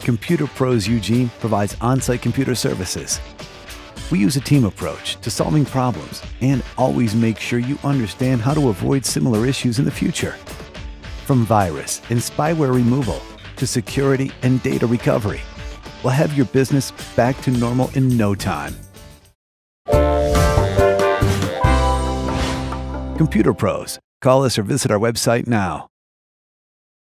Computer Pros Eugene provides on site computer services. We use a team approach to solving problems and always make sure you understand how to avoid similar issues in the future. From virus and spyware removal to security and data recovery, we'll have your business back to normal in no time. Computer Pros. Call us or visit our website now.